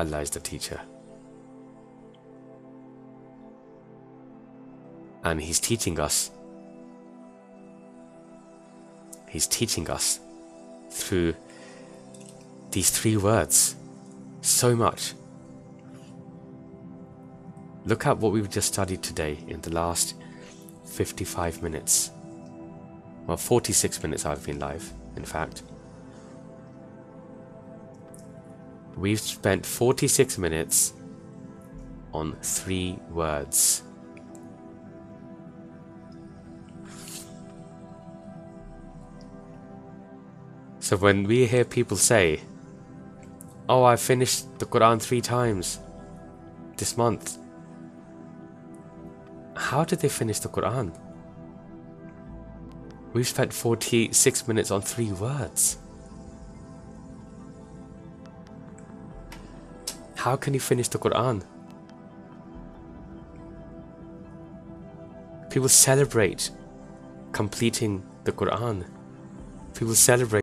Allah is the teacher. And He's teaching us. He's teaching us through these three words so much. Look at what we've just studied today in the last 55 minutes. Well, 46 minutes I've been live, in fact. We've spent 46 minutes on three words. So when we hear people say, Oh, I finished the Quran three times this month, how did they finish the Quran? We've spent 46 minutes on three words. How can you finish the Quran? People celebrate completing the Quran. People celebrate